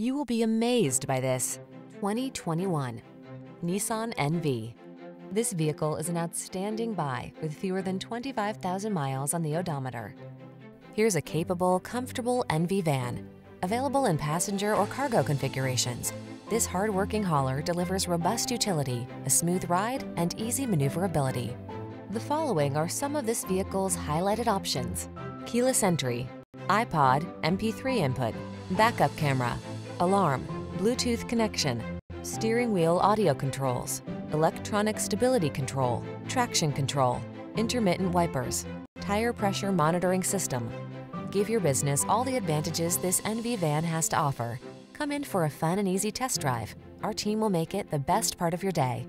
You will be amazed by this 2021 Nissan NV. This vehicle is an outstanding buy with fewer than 25,000 miles on the odometer. Here's a capable, comfortable NV van. Available in passenger or cargo configurations, this hard-working hauler delivers robust utility, a smooth ride, and easy maneuverability. The following are some of this vehicle's highlighted options. Keyless entry, iPod, MP3 input, backup camera, alarm, Bluetooth connection, steering wheel audio controls, electronic stability control, traction control, intermittent wipers, tire pressure monitoring system. Give your business all the advantages this NV van has to offer. Come in for a fun and easy test drive. Our team will make it the best part of your day.